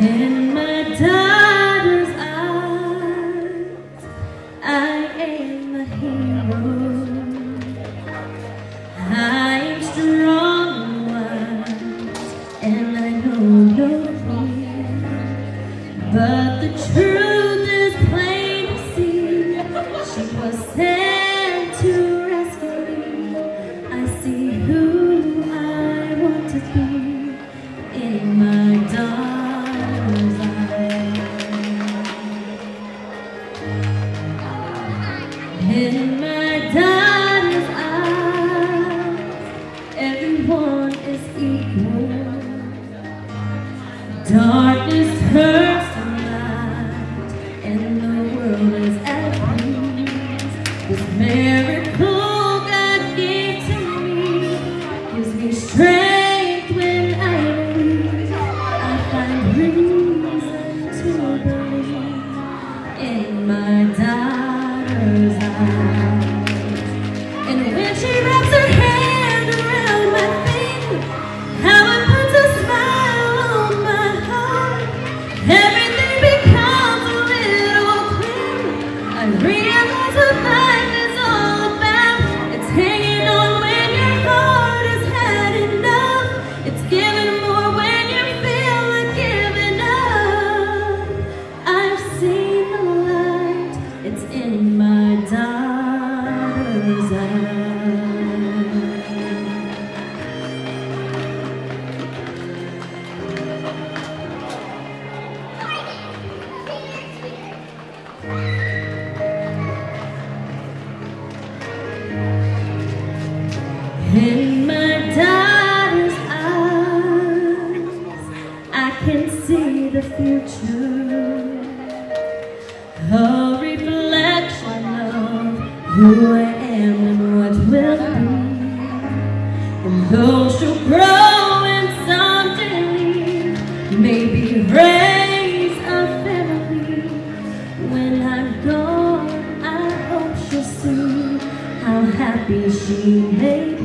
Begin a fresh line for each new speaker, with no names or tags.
In my daughter's eyes, I am a hero. I am strong and wise, and I know your fear. But the truth is plain to see. She was sent to Darkness hurts and the world is at peace. I can see the future. A reflection of who I am and what will be. And though she'll grow and someday maybe raise a family, when I'm gone, I hope she'll see how happy she made